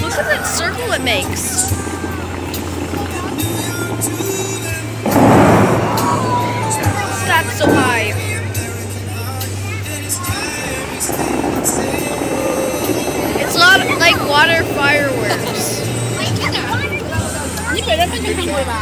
Look at that circle it makes. That's so high. It's of, like water fireworks. Let's go.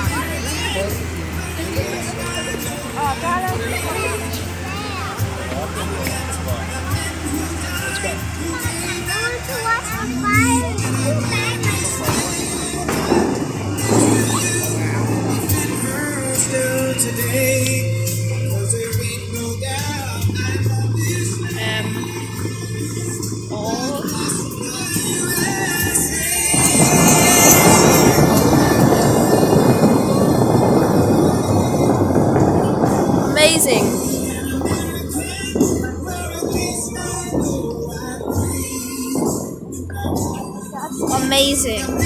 Amazing. Amazing.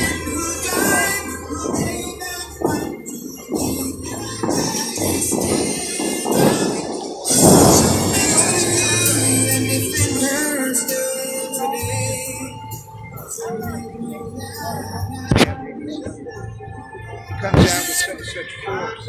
comes out with such force.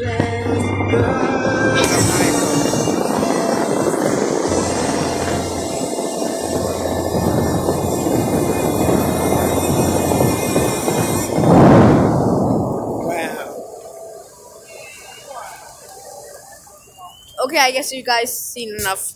Okay, I guess you guys seen enough.